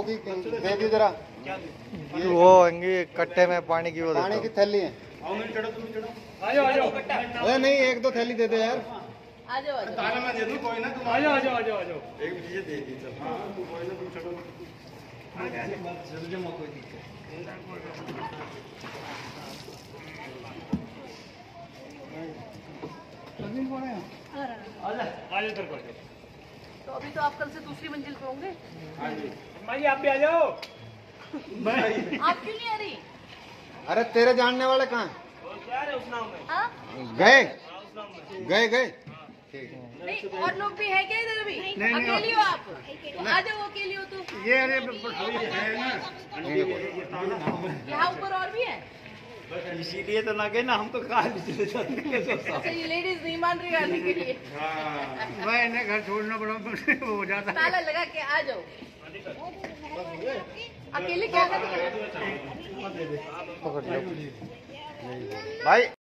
होगी दे दी जरा। वो होंगी कट्टे में पानी की वो पानी की थैली है। अरे नहीं एक दो थैली दे दे यार। आ जाओ आ जाओ आ जाओ आ जाओ आ जाओ आ जाओ आ जाओ तेरे को तो अभी तो आप कल से दूसरी मंजिल पे होंगे? भाई आप भी आ जाओ आप क्यों नहीं आ रही अरे तेरे जानने वाले कहाँ हैं? हाँ गए गए गए नहीं और लोग भी है क्या इधर अभी अकेली हो आप तो आ जाओ अकेली हो तो ये अरे यहाँ ऊपर और भी है इसीलिए तो ना गए ना हम तो कहा चले जाते। कैसे अच्छा ये लेडीज़ नहीं मान रही आने के लिए। मैं इन्हें घर छोड़ना पड़ा वो हो जाता। ताला लगा के आ जाओ। अकेले क्या कर पकड़ लो भाई